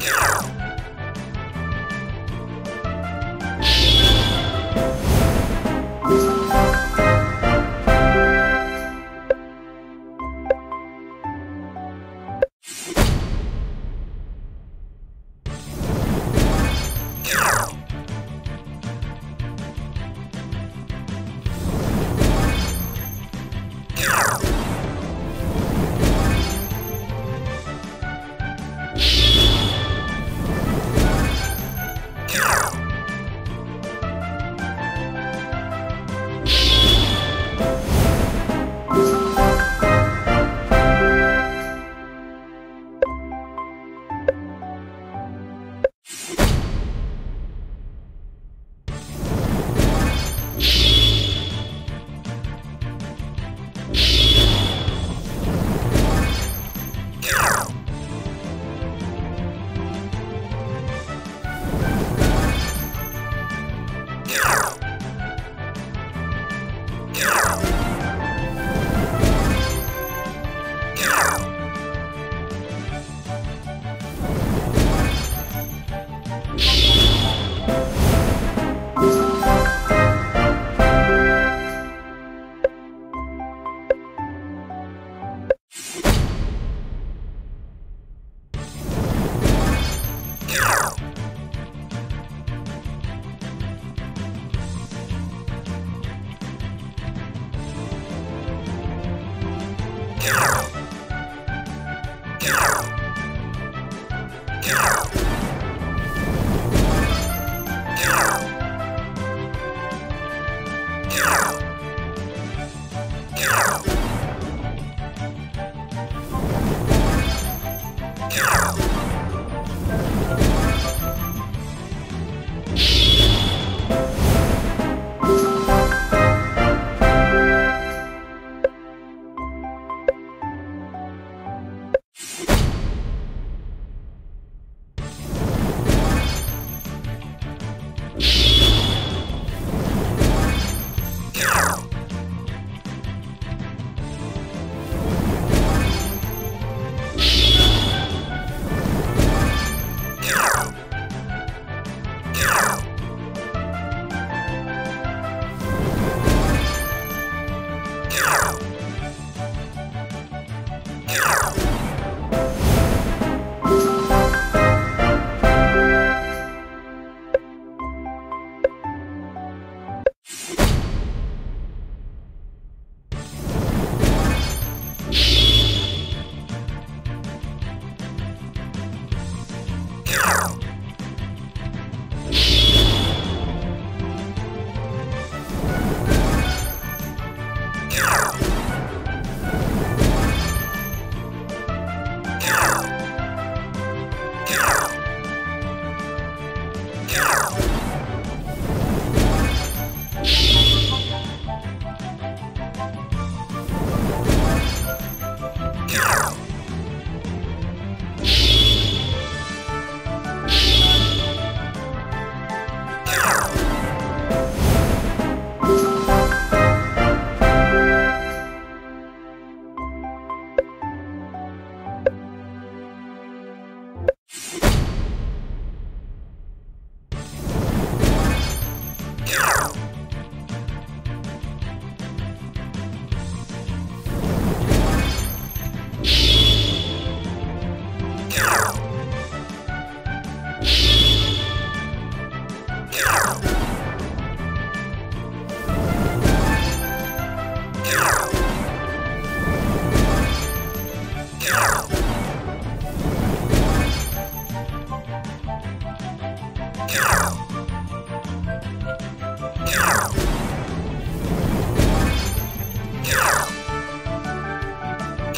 Yeah. Meow. Yeah.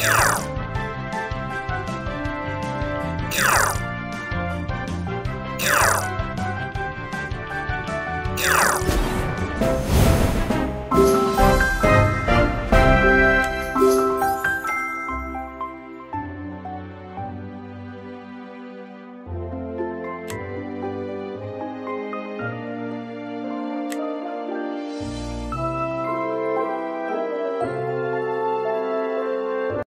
Yeah!